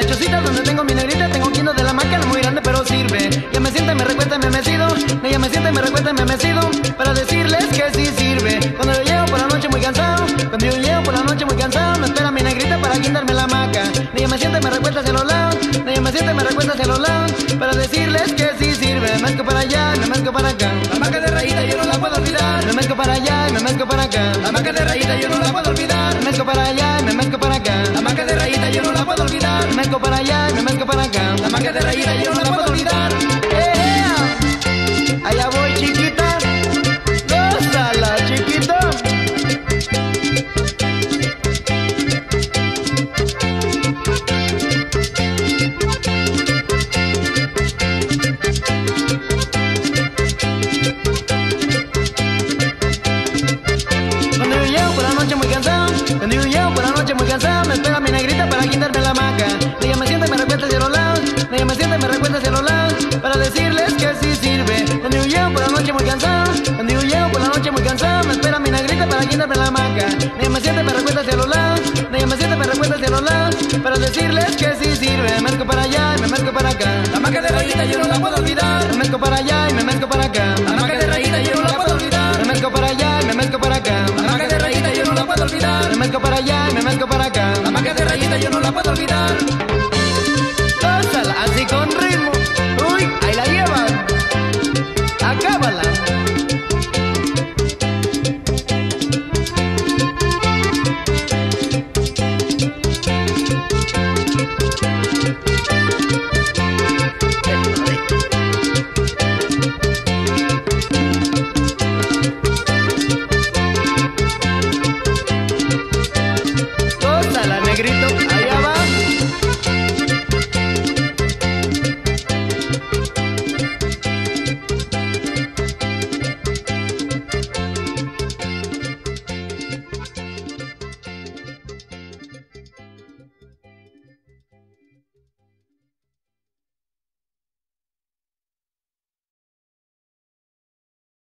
la chocita donde tengo mi negrita, tengo un de la marca, no muy grande pero sirve. Ya me siente, me recuerda, me mecido. Ella me siente, me recuerda, me mecido. Para decirles que sí sirve. Cuando yo llego por la noche muy cansado, cuando yo llego por la noche muy cansado, me espera mi negrita para quitarme la maca. Ella me siente, me recuerda hacia los lados. Ella me siente, me recuerda hacia los lados. Para decirles que sí sirve. Me mezco para allá, me mezco para acá. La maca de rayita yo no la puedo olvidar. Me mezco para allá y me mezco para acá. La maca de rayita yo no la puedo olvidar. Me mezco para allá me mezco mezco para allá me mezco para acá. La maca de rayita yo no la puedo olvidar. ¡Eh! Allá voy chiquita. Gózala chiquita. Cuando yo llego por la noche muy cansado, cuando yo llego por la noche Salamanca. Me llama siete para de los lados, me llama siete para de los lados, para decirles que sí sirve. Me marco para allá y me marco para acá. La marca de rayita yo no la puedo olvidar. Me marco para allá y me marco para acá. La marca de rayita yo no la puedo olvidar. Me marco para allá y me marco para acá. La marca de rayita yo no la puedo olvidar. Me marco para allá y me marco para acá. La marca de rayita yo no la puedo olvidar. negrito.